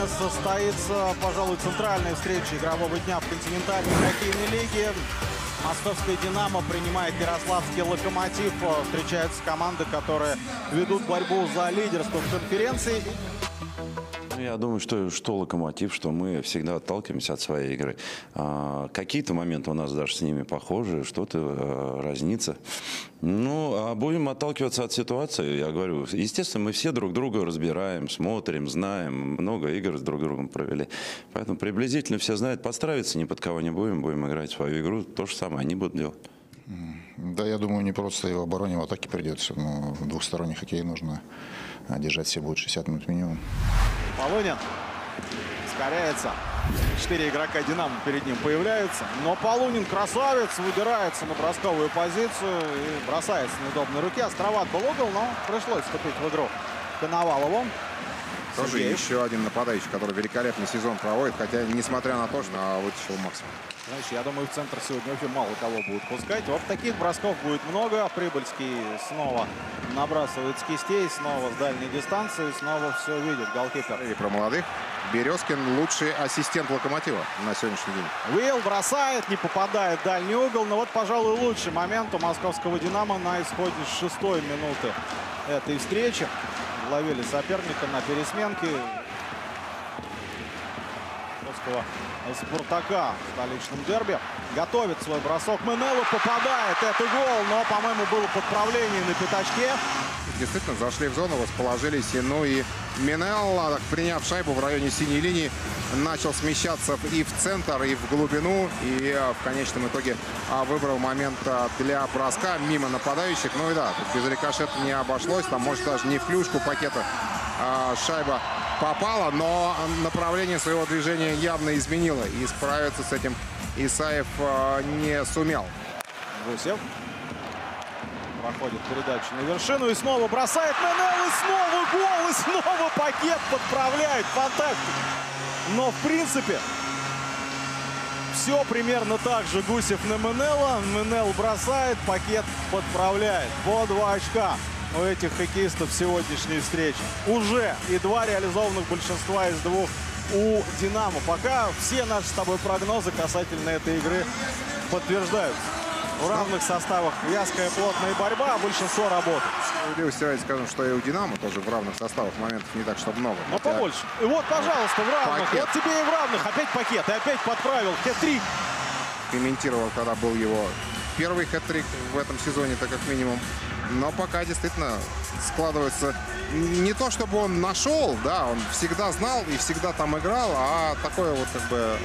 сегодня состоится, пожалуй, центральная встреча игрового дня в континентальной хоккейной лиге. Московская «Динамо» принимает Ярославский «Локомотив». Встречаются команды, которые ведут борьбу за лидерство в конференции. Ну, Я думаю, что, что локомотив, что мы всегда отталкиваемся от своей игры. А, какие-то моменты у нас даже с ними похожи, что-то а, разнится. Ну, а будем отталкиваться от ситуации, я говорю. Естественно, мы все друг друга разбираем, смотрим, знаем, много игр с друг другом провели. Поэтому приблизительно все знают, подстраиваться ни под кого не будем, будем играть свою игру. То же самое они будут делать. Да, я думаю, не просто и в обороне, в атаке придется. Но двухсторонний хоккей нужно держать все будет 60 минут минимум. Полунин ускоряется. Четыре игрока «Динамо» перед ним появляются. Но Полунин красавец, выбирается на бросковую позицию и бросается на удобной руке. Островат был угол, но пришлось вступить в игру Коновалову. Тоже Сергеев. еще один нападающий, который великолепный сезон проводит, хотя несмотря на то, что вытащил максимум. Знаешь, я думаю, в центр сегодня вообще мало кого будут пускать. Вот таких бросков будет много. Прибыльский снова набрасывает с кистей, снова с дальней дистанции, снова все видит голкипер. И про молодых. Березкин лучший ассистент Локомотива на сегодняшний день. Уилл бросает, не попадает в дальний угол. Но вот, пожалуй, лучший момент у московского «Динамо» на исходе с шестой минуты этой встречи. Ловили соперника на пересменке. Московского Спартака в столичном дерби. Готовит свой бросок. Менелло попадает. Это гол, но, по-моему, было подправление на пятачке. Действительно, зашли в зону, расположились. И, Ну и Минелла, приняв шайбу в районе синей линии, начал смещаться и в центр, и в глубину. И а, в конечном итоге а, выбрал момент а, для броска мимо нападающих. Ну и да, без рикошета не обошлось. Там, может, даже не в клюшку пакета а, шайба попала, но направление своего движения явно изменило. И справиться с этим Исаев не сумел. Гусев. Проходит передачу на вершину и снова бросает Менел, и снова гол, и снова пакет подправляет. Фантастика. Но, в принципе, все примерно так же. Гусев на Менела. Менел бросает, пакет подправляет. По два очка у этих хоккеистов сегодняшней встречи. Уже и два реализованных большинства из двух у «Динамо». Пока все наши с тобой прогнозы касательно этой игры подтверждаются. В равных составах вязкая плотная борьба, а большинство работает. Справедливости ради скажем, что и у «Динамо» тоже в равных составах моментов не так, чтобы много. Но Хотя побольше. И вот, пожалуйста, в равных. Пакет. Вот тебе и в равных. Опять пакет. И опять подправил. Хет-трик. комментировал, когда был его первый хэт-трик в этом сезоне, так как минимум. Но пока действительно складывается не то, чтобы он нашел, да, он всегда знал и всегда там играл, а такое вот как бы э,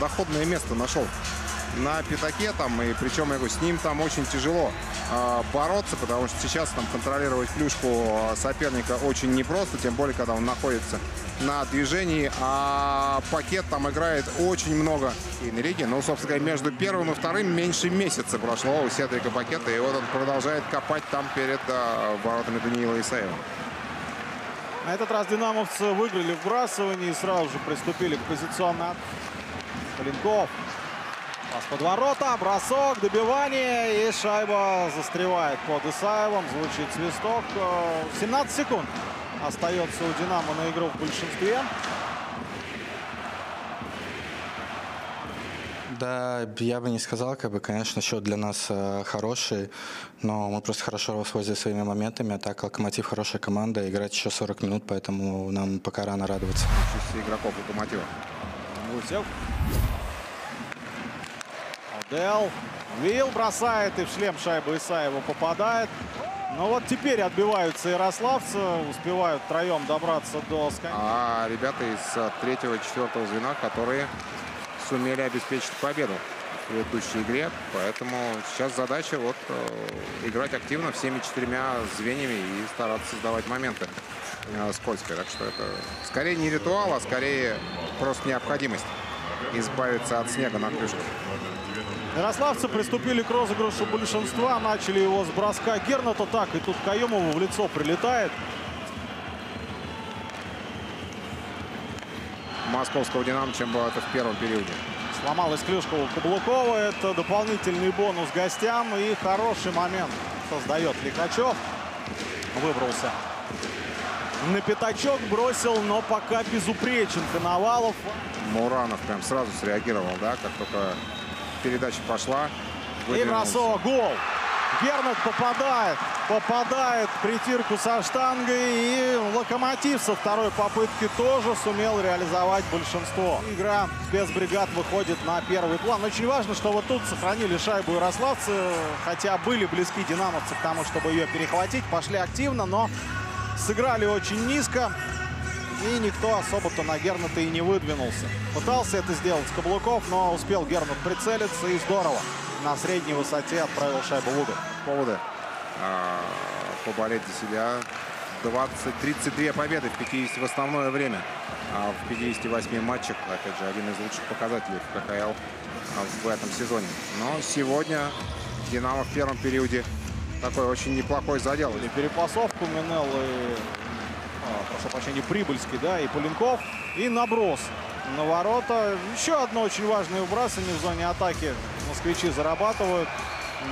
доходное место нашел на пятаке там, и причем я с ним там очень тяжело э, бороться, потому что сейчас там контролировать плюшку э, соперника очень непросто, тем более, когда он находится на движении, а пакет там играет очень много и на лиге. Ну, собственно говоря, между первым и вторым меньше месяца прошло у Седрика Пакета, и вот он продолжает копать там перед э, воротами Даниила Исаева. На этот раз динамовцы выиграли в бросовании и сразу же приступили к позиционной атаке. Пас под ворота, бросок, добивание и шайба застревает под Исаевым. Звучит свисток. Э, 17 секунд остается у Динамо на игру в большинстве. Да, я бы не сказал, как бы, конечно, счет для нас э, хороший, но мы просто хорошо воспользовались своими моментами. А так, Локомотив хорошая команда, играть еще 40 минут, поэтому нам пока рано радоваться. Игроков Локомотива. Гусев. Одел. Вилл бросает и в шлем шайба Исаева попадает. Но вот теперь отбиваются ярославцы. Успевают втроем добраться до скамьи. А ребята из э, третьего и четвертого звена, которые сумели обеспечить победу в предыдущей игре. Поэтому сейчас задача вот э, играть активно всеми четырьмя звеньями и стараться создавать моменты э, скользкие. Так что это скорее не ритуал, а скорее просто необходимость избавиться от снега на клюшке. Ярославцы приступили к розыгрышу большинства. Начали его с броска Герната. Так, и тут Каемову в лицо прилетает. Московского «Динамо», чем было это в первом периоде. Сломалась клюшка у Каблукова. Это дополнительный бонус гостям. И хороший момент создает Лихачев. Выбрался На пятачок бросил, но пока безупречен Коновалов. Муранов прям сразу среагировал, да, как только передача пошла. И бросок, гол. Гернет попадает, попадает в притирку со штангой. И Локомотив со второй попытки тоже сумел реализовать большинство. Игра спецбригад выходит на первый план. Очень важно, что вот тут сохранили шайбу ярославцы. Хотя были близки динамовцы к тому, чтобы ее перехватить. Пошли активно, но сыграли очень низко. И никто особо-то на Герната и не выдвинулся. Пытался это сделать с каблуков, но успел Гернат прицелиться и здорово. На средней высоте отправил шайбу в угол. повода а, поболеть за себя. 20-32 победы в 50 в основное время. А в 58 матчах, опять же, один из лучших показателей в КХЛ а, в этом сезоне. Но сегодня Динамо в первом периоде такой очень неплохой задел. И перепасовку Минел и, прошу прощения, Прибыльский, да, и Поленков. И наброс на ворота. Еще одно очень важное выбрасывание в зоне атаки. Москвичи зарабатывают.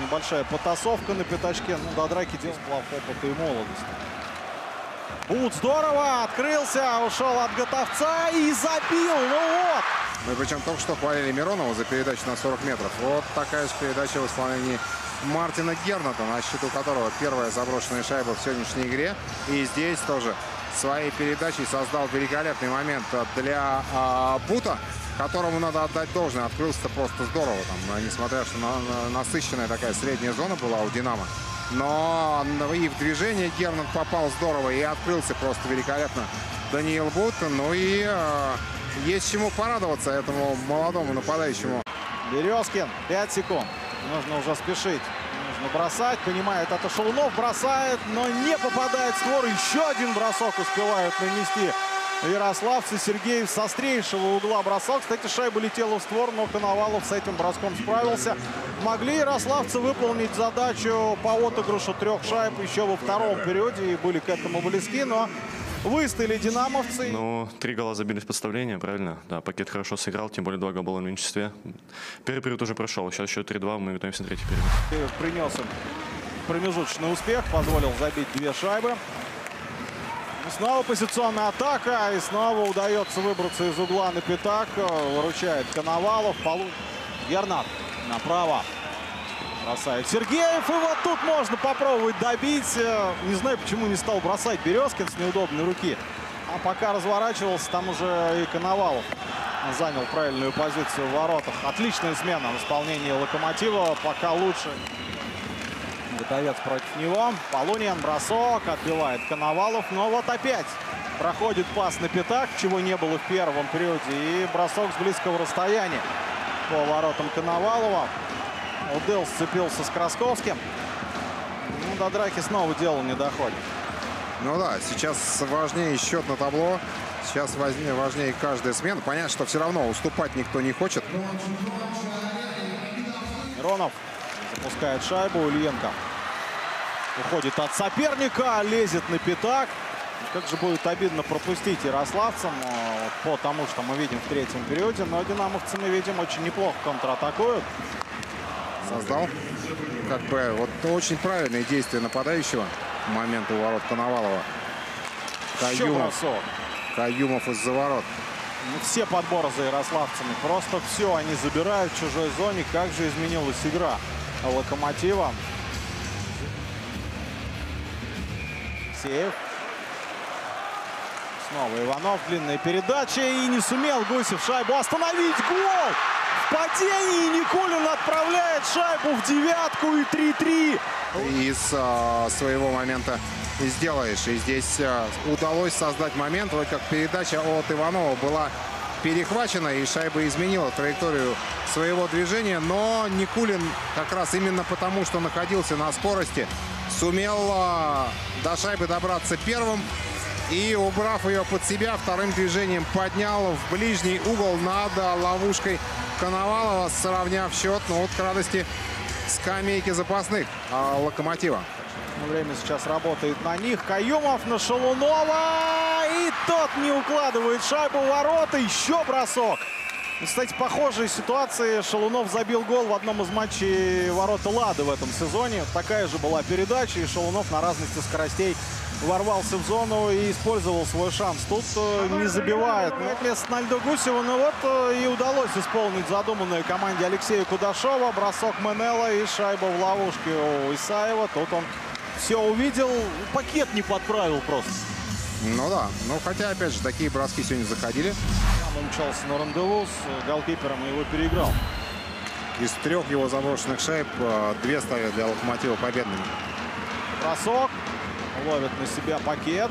Небольшая потасовка на пятачке. Ну, до драки дел сплав опыта и молодости. Бут здорово, открылся, ушел от готовца и забил. Ну вот, Мы причем только что хвалили Миронова за передачу на 40 метров. Вот такая же передача в исполнении Мартина Герната, на счету которого первая заброшенная шайба в сегодняшней игре. И здесь тоже своей передачей создал великолепный момент для а, Бута, которому надо отдать должное. Открылся просто здорово, там, а, несмотря что на, на- насыщенная такая средняя зона была у Динамо. Но и в движение Гернат попал здорово и открылся просто великолепно Даниил Бут. Ну и а, есть чему порадоваться этому молодому нападающему. Березкин, 5 секунд. Нужно уже спешить. Нужно бросать. Понимает, это Шелунов бросает, но не попадает в створ. Еще один бросок успевают нанести ярославцы. Сергеев с острейшего угла бросал. Кстати, шайба летела в створ, но Коновалов с этим броском справился. Могли ярославцы выполнить задачу по отыгрышу трех шайб еще во втором периоде и были к этому близки, но выстояли динамовцы. Ну, три гола забили в подставление, правильно? Да, пакет хорошо сыграл, тем более два гола в меньшинстве. Первый период уже прошел, сейчас еще 3-2, мы готовимся на третий период. Принес им промежуточный успех, позволил забить две шайбы. И снова позиционная атака, и снова удается выбраться из угла на пятак. Выручает Коновалов, полу... Гернат направо. Бросает Сергеев, и вот тут можно попробовать добить. Э, Не знаю, почему не стал бросать Березкин с неудобной руки. А пока разворачивался, там уже и Коновалов занял правильную позицию в воротах. Отличная смена в исполнении Локомотива. Пока лучше Готовец против него. Полунин бросок. Отбивает Коновалов. Но вот опять проходит пас на пятак, чего не было в первом периоде. И бросок с близкого расстояния по воротам Коновалова. Удел сцепился с Красковским. Ну, до драки снова дело не доходит. Ну да, сейчас важнее счет на табло. Сейчас важнее, важнее каждая смена. Понятно, что все равно уступать никто не хочет. Миронов запускает шайбу. Ильенко уходит от соперника, лезет на пятак. Как же будет обидно пропустить ярославцам по тому, что мы видим в третьем периоде. Но динамовцы мы видим очень неплохо контратакуют. Создал. Как бы вот очень правильные действия нападающего. Момент у ворот Коновалова. Каюмов. Каюмов из-за ворот. Ну, все подборы за ярославцами. Просто все они забирают в чужой зоне. Как же изменилась игра Локомотива. Сеев. Снова Иванов. Длинная передача. И не сумел Гусев шайбу остановить. Гол! Падении Никулин отправляет шайбу в девятку и 3-3. Из а, своего момента сделаешь. И здесь а, удалось создать момент. Вот как передача от Иванова была перехвачена. И шайба изменила траекторию своего движения. Но Никулин как раз именно потому, что находился на скорости, сумел а, до шайбы добраться первым. И, убрав ее под себя, вторым движением поднял в ближний угол над ловушкой Коновалова, сравняв счет. Ну вот к радости скамейки запасных а, Локомотива. Ну, Время сейчас работает на них. Каюмов на Шалунова. И тот не укладывает шайбу в ворота. Еще бросок. Кстати, похожие ситуации. Шалунов забил гол в одном из матчей ворота Лады в этом сезоне. Такая же была передача. И Шалунов на разности скоростей ворвался в зону и использовал свой шанс. Тут э, не забивает. Ну, Место на льду Гусева, ну вот э, и удалось исполнить задуманное команде Алексея Кудашова. Бросок Менела и шайба в ловушке у Исаева. Тут он все увидел, пакет не подправил просто. Ну да, ну хотя, опять же, такие броски сегодня заходили. Там умчался на рандеву с голкипером и его переиграл. Из трех его заброшенных шайб э, две ставят для Локомотива победными. Бросок. Ловит на себя пакет.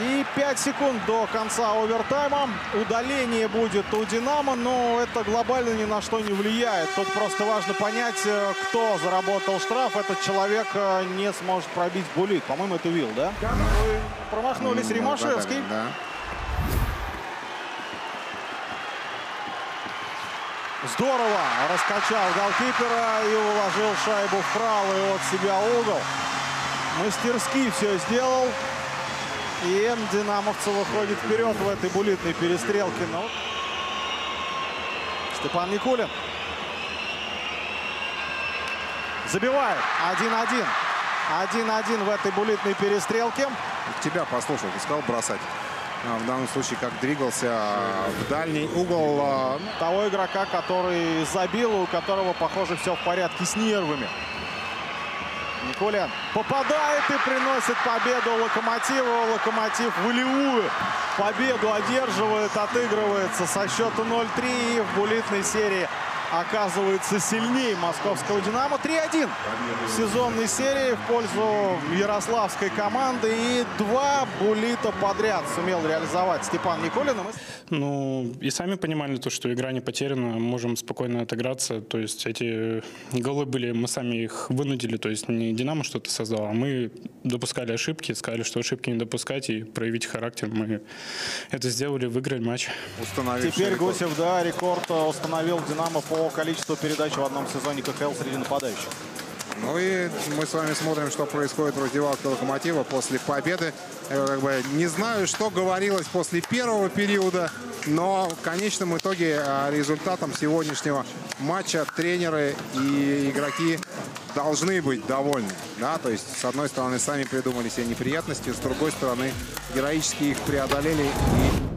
И 5 секунд до конца овертайма. Удаление будет у «Динамо», но это глобально ни на что не влияет. Тут просто важно понять, э, кто заработал штраф. Этот человек э, не сможет пробить булит. По-моему, это Вилл, да? Вы промахнулись Ну, Римашевский. Да. Здорово раскачал голкипера и уложил шайбу в правый от себя угол. Мастерски все сделал. И Динамовцы выходит вперед в этой булитной перестрелке. Но... Степан Никулин. Забивает. 1-1. 1-1 в этой булитной перестрелке. Тебя послушал, ты сказал бросать. А, В данном случае, как двигался а, в дальний угол. а, ну, Того игрока, который забил, у которого, похоже, все в порядке с нервами. Никулин попадает и приносит победу Локомотиву. Локомотив волевую победу одерживает, отыгрывается со счета 0-3 и в булитной серии оказывается сильнее московского «Динамо». 3-1 в сезонной серии в пользу ярославской команды. И два булита подряд сумел реализовать Степан мы Ну, и сами понимали то, что игра не потеряна, можем спокойно отыграться. То есть эти голы были, мы сами их вынудили, то есть не Динамо что-то создал, а мы допускали ошибки, сказали, что ошибки не допускать и проявить характер. Мы это сделали, выиграли матч. установивший Теперь рекорд. Гусев, да, рекорд э, установил Динамо по количеству передач в одном сезоне КХЛ среди нападающих. Ну и мы с вами смотрим, что происходит в раздевалке Локомотива после победы. Я как бы не знаю, что говорилось после первого периода, но в конечном итоге а, результатом сегодняшнего матча тренеры и игроки должны быть довольны. Да? То есть, с одной стороны, сами придумали себе неприятности, с другой стороны, героически их преодолели и